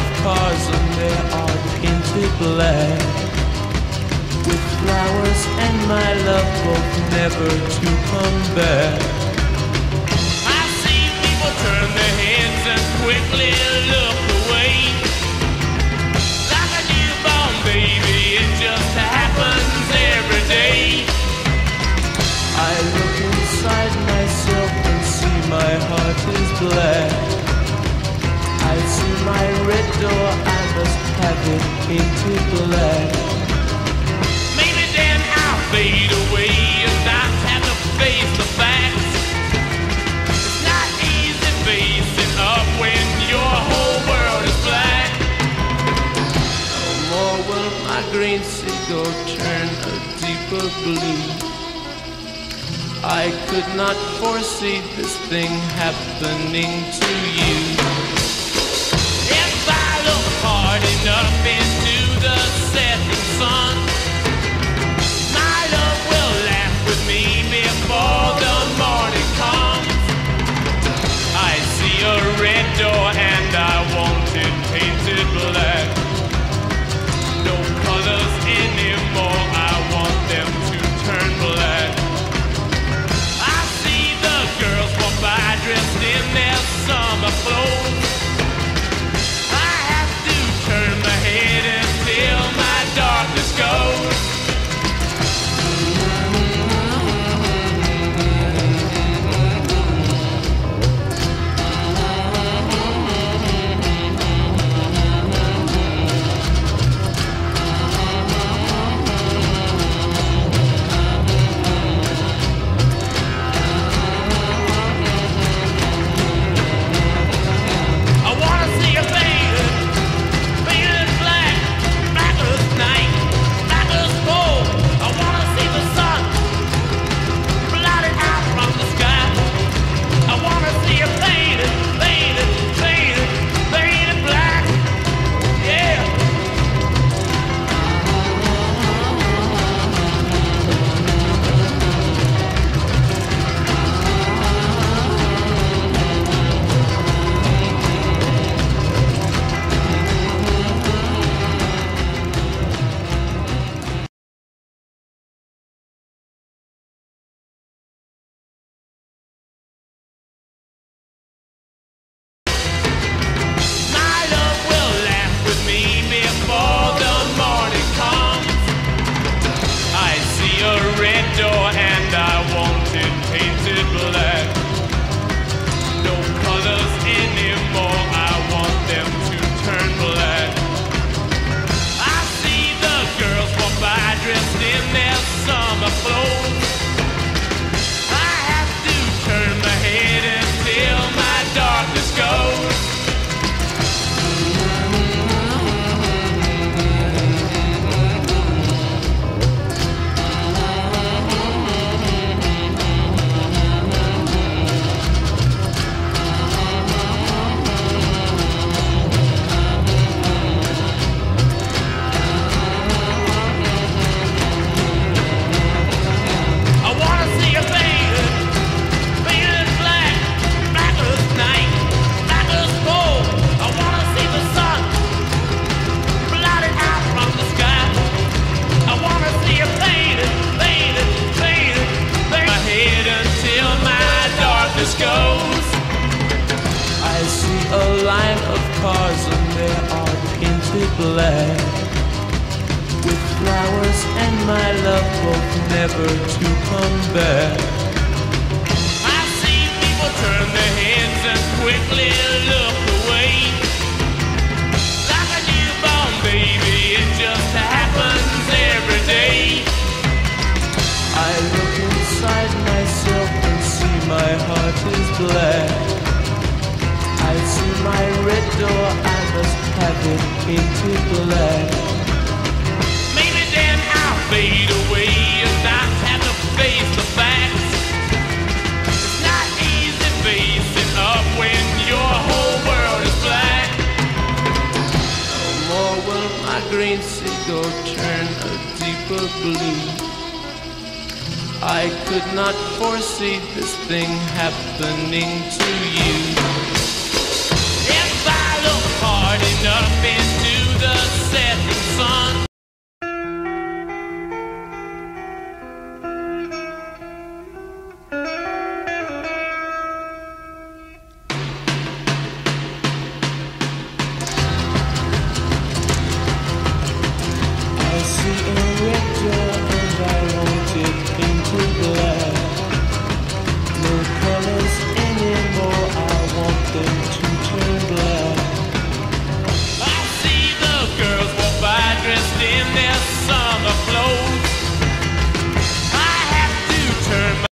of cars and they are painted black with flowers and my love both never to come back. I see people turn their heads and quickly look have it painted black. Maybe then I'll fade away and not have to face the facts. It's not easy facing up when your whole world is black. No more will my green seagull turn a deeper blue. I could not foresee this thing happening to you. Hard enough into the setting sun, black with flowers and my love both never to come back. I see people turn their heads and quickly look away. Like a newborn baby, it just happens every day. I look inside myself and see my heart is black. I see my red door, I must have it painted black. Maybe then I'll fade away and not have to face the facts. It's not easy facing up when your whole world is black. No more will my green seagull turn a deeper blue. I could not foresee this thing happening to you. Enough into the setting sun.